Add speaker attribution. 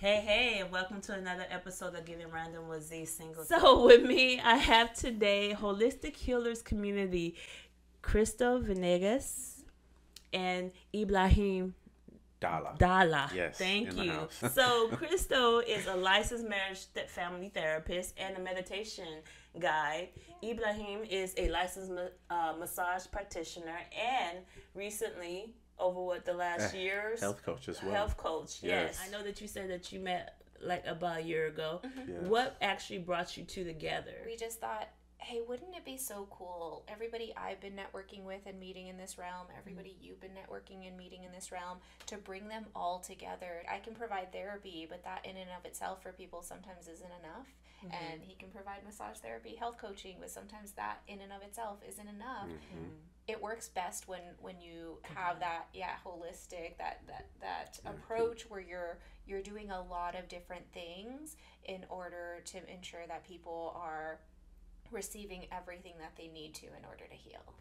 Speaker 1: Hey, hey, and welcome to another episode of Getting Random with Z Single.
Speaker 2: So, with me, I have today Holistic Healers Community, Cristo Venegas and Ibrahim
Speaker 3: Dala.
Speaker 2: Dala.
Speaker 3: Yes,
Speaker 2: Thank
Speaker 3: in the
Speaker 2: you.
Speaker 3: house.
Speaker 2: so, Cristo is a licensed marriage th- family therapist and a meditation guide. Ibrahim is a licensed ma- uh, massage practitioner and recently, over what the last
Speaker 3: Eh,
Speaker 2: years,
Speaker 3: Health coach as well.
Speaker 2: health coach. Yes.
Speaker 3: Yes.
Speaker 2: I know that you said that you met like about a year ago. Mm-hmm.
Speaker 3: Yes.
Speaker 2: What actually brought you two together?
Speaker 4: we just thought, hey, wouldn't it be so cool? Everybody I've been networking with and meeting in this realm, mm-hmm. everybody you've been networking and meeting in this realm, to bring them all together. I can provide therapy, but that in and of itself for people sometimes isn't enough. Mm-hmm. And he can provide massage therapy, health coaching, but sometimes that in and of itself isn't enough. It works best when when you have that yeah holistic that that that approach where you're you're doing a lot of different things in order to ensure that people are receiving everything that they need to in order to heal.